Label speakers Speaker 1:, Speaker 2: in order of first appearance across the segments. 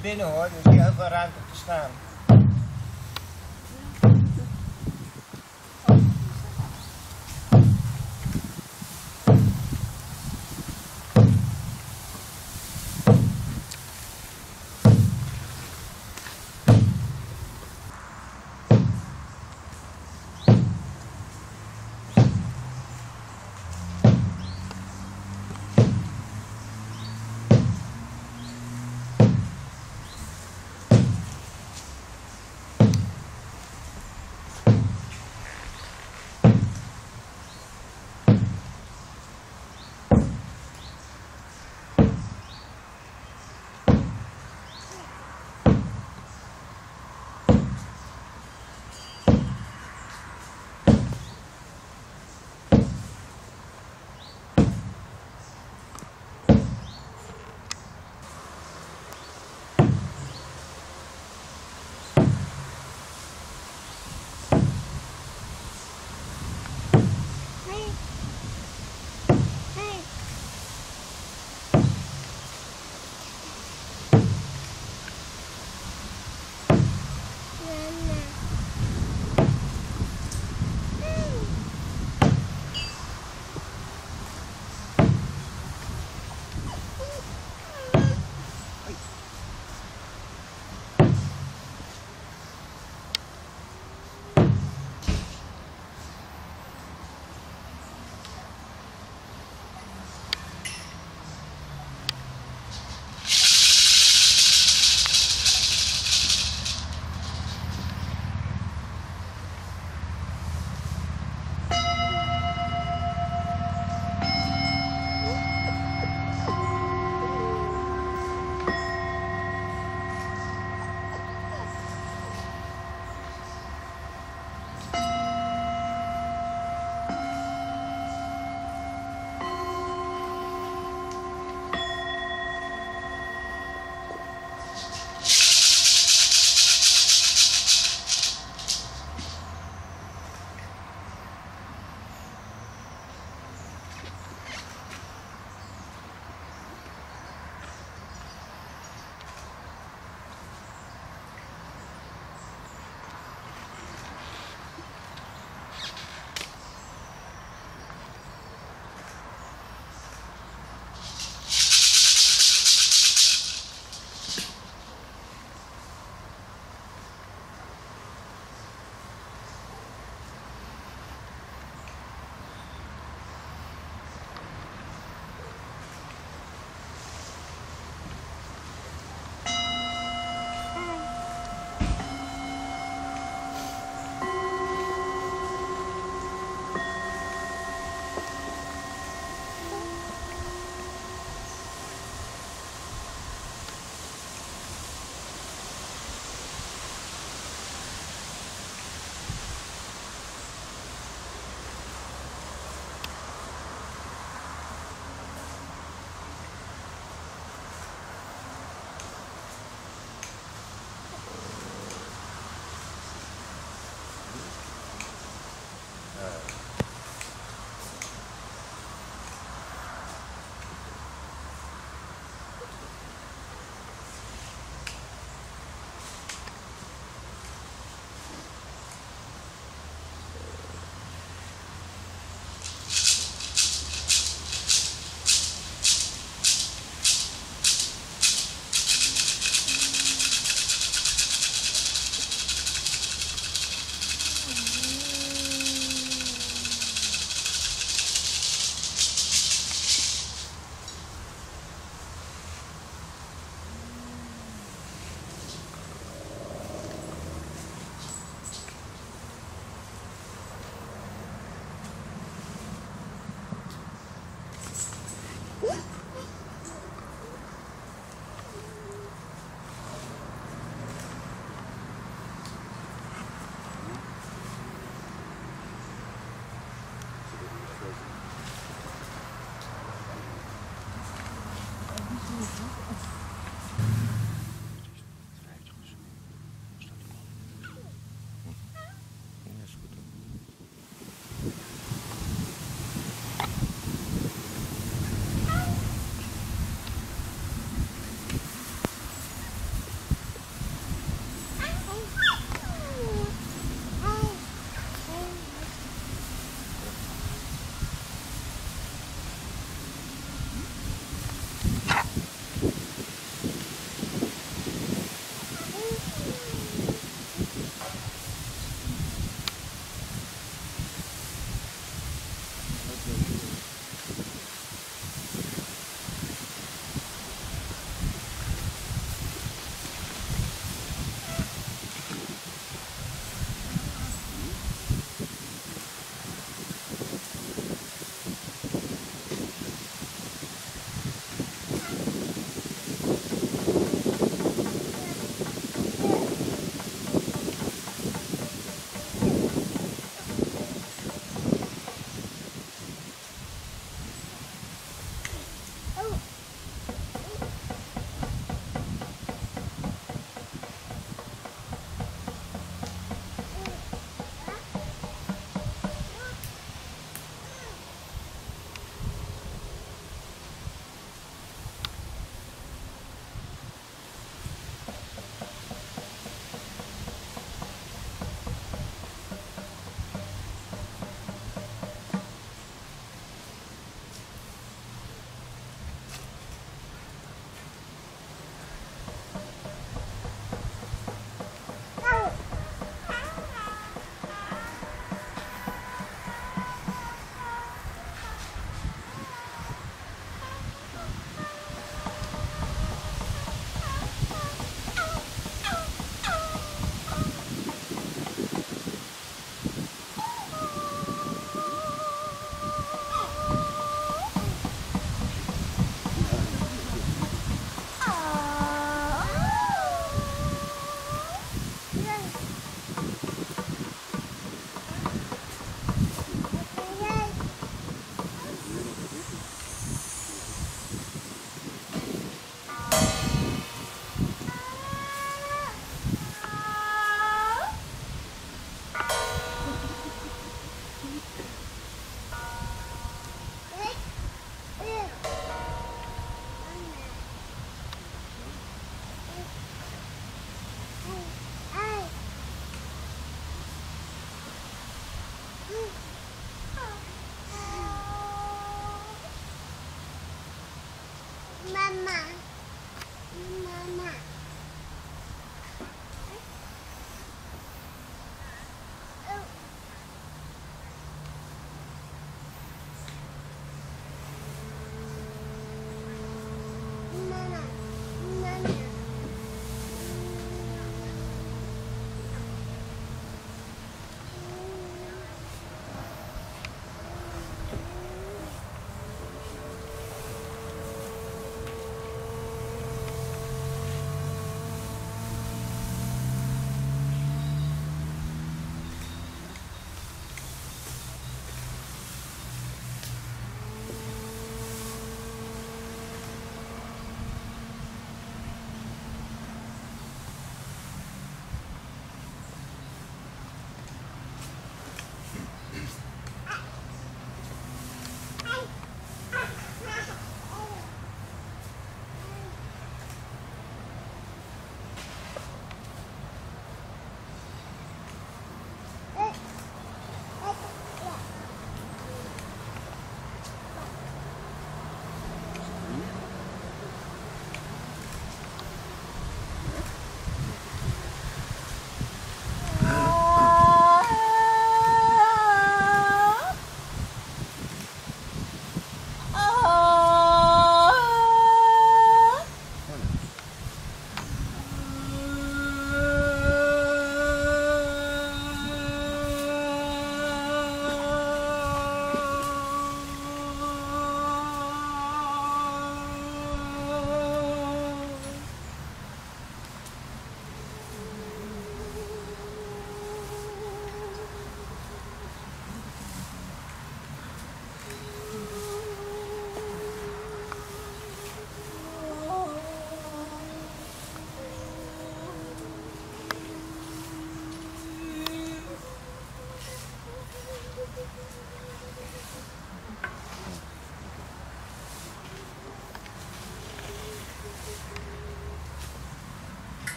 Speaker 1: binnen hoor, dus heel veel ruimte te staan.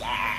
Speaker 2: lá.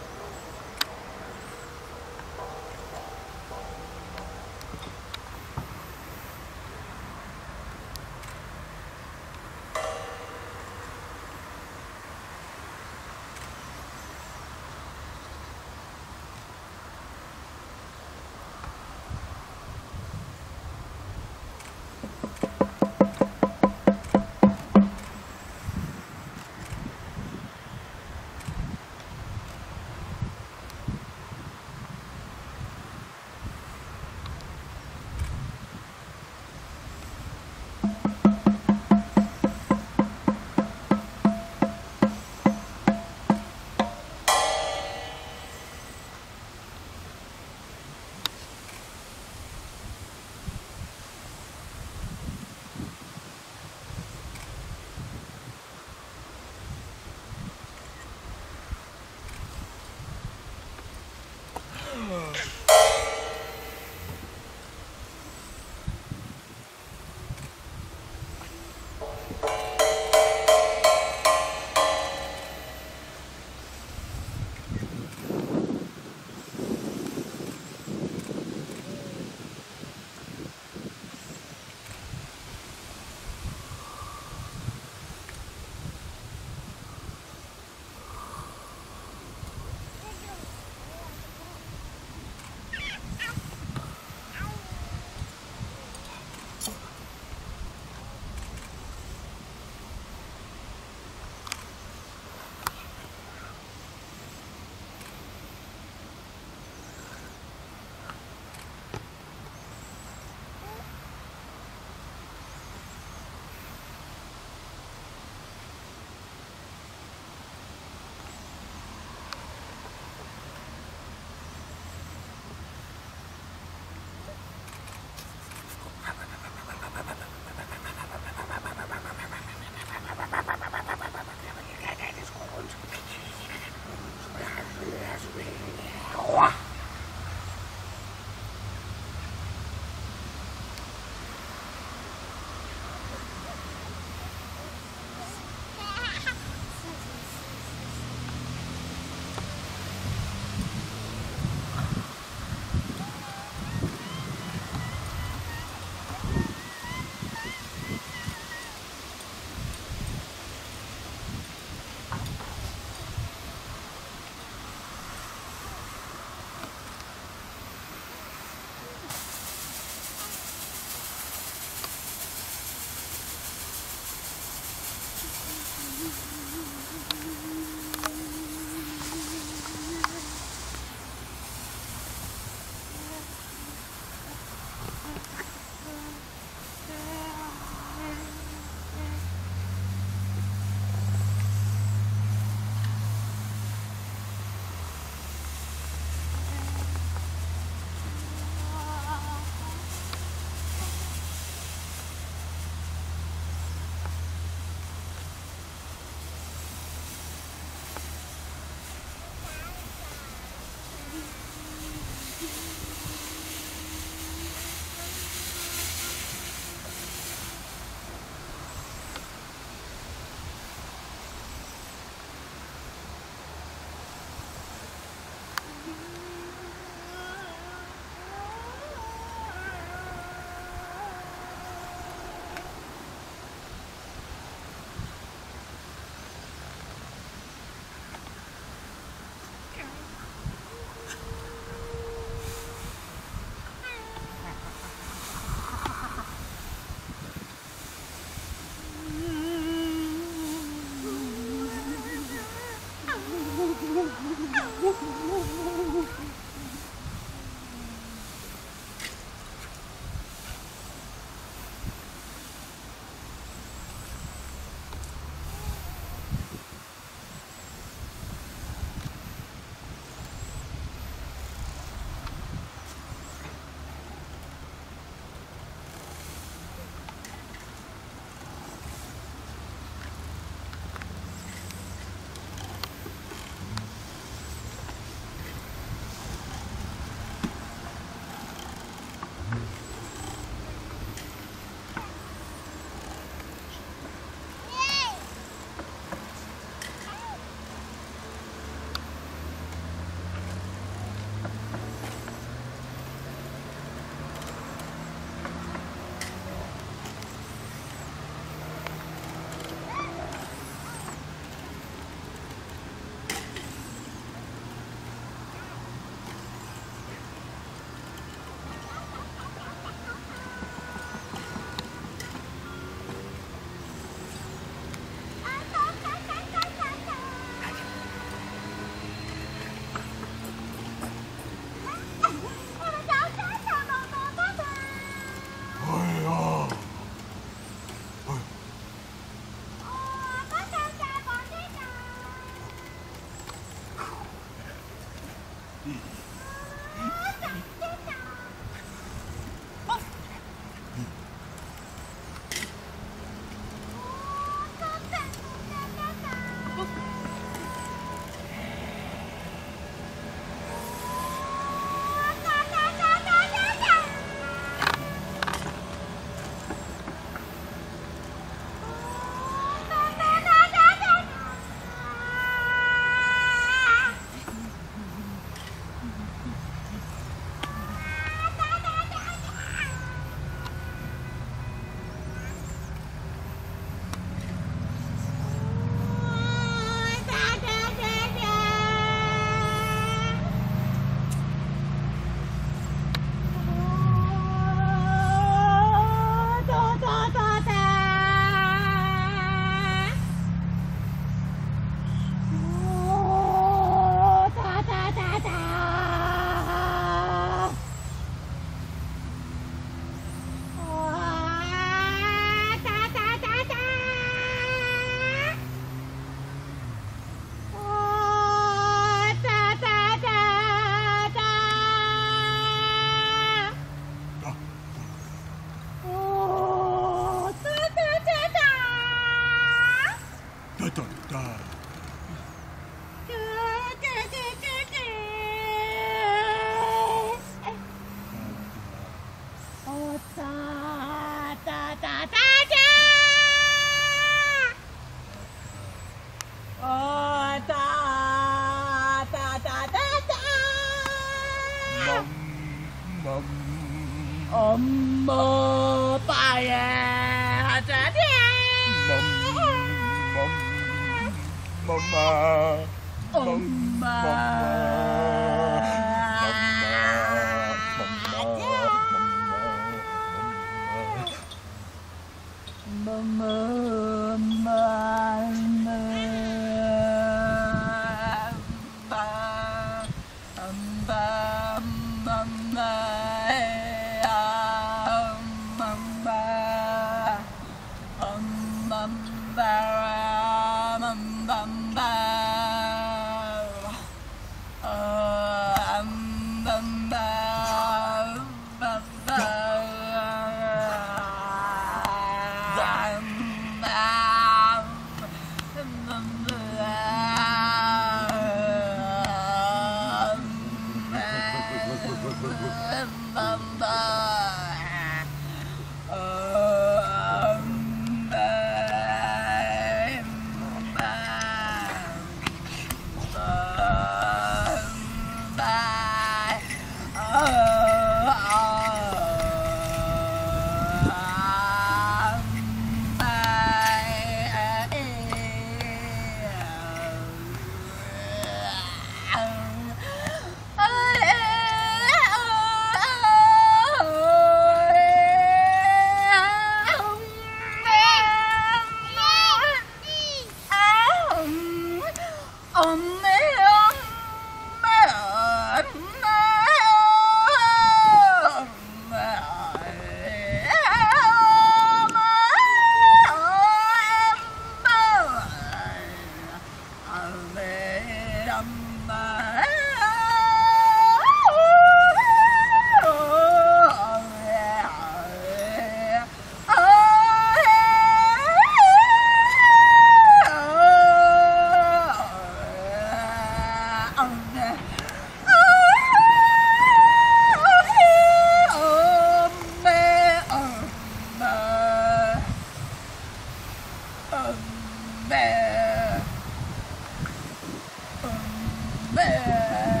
Speaker 2: Bleh.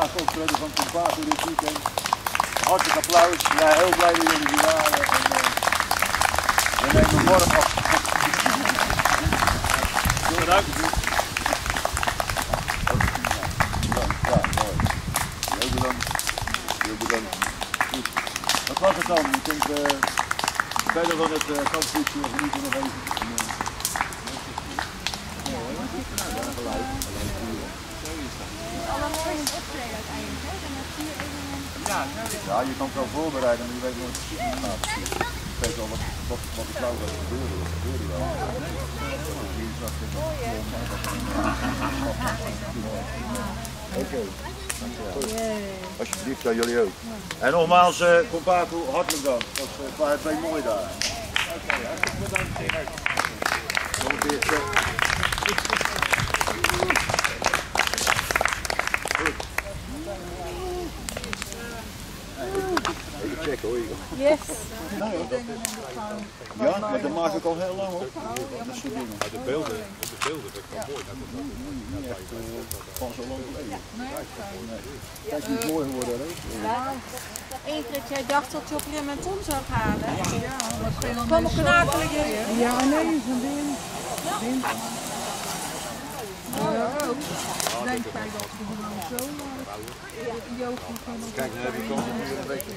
Speaker 2: Laatste optreden van Compato dit weekend. Hartelijk applaus. Ja, heel blij dat jullie hier waren. En, eh, we nemen morgen af. Bedankt. Ja, mooi. Heel bedankt. Heel bedankt. Goed. Dat was het dan. Je kunt eh, verder van het uh, genieten nog even. En, eh, Ja, je kan het wel voorbereiden, maar je weet nooit precies hoe het gaat. Je weet wel wat, wat, wat er zou gaan gebeuren. Dat gebeurde wel. Oké, dankjewel. Alsjeblieft, aan jullie ook. En nogmaals, eh Compaco, hartelijk dank. Dat was, het waren twee mooie dagen. Oké, hartelijk bedankt. Nog een keertje. Even checken hoor. Igor.
Speaker 3: Yes.
Speaker 2: Ja, maar dat maak ik al heel lang hoor. Dat soort dingen.
Speaker 4: De beelden, op de beelden ik wel mooi. Dat het dat
Speaker 2: Niet echt eh, van zo lang geleden. Nee. Die is mooi geworden hè.
Speaker 5: Ingrid, jij dacht dat je op Tom zou halen. Ja, dat knakelen jullie.
Speaker 6: Ja, nee, van Wim. Wim. Ja, ook. Ik denk bij dat we gewoon zo,
Speaker 2: Kijk, dan heb om hier een beetje